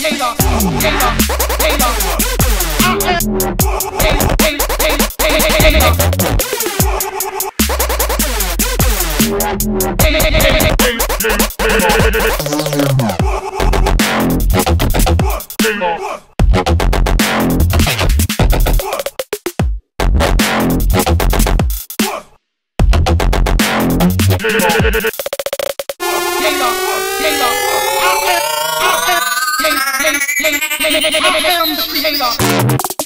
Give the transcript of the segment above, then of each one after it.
creator, hater, hater. I am hater, hater, hater, hater. Hater. I am the creator.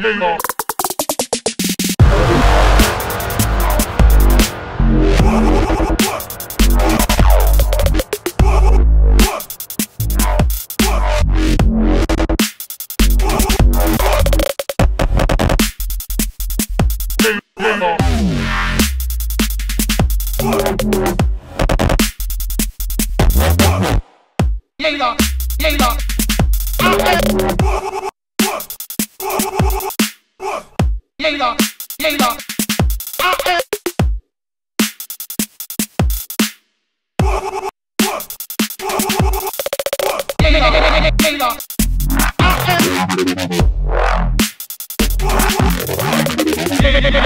Lay off. Yeila, Yeila. Yeila, Yeila. Yeila, Yeila.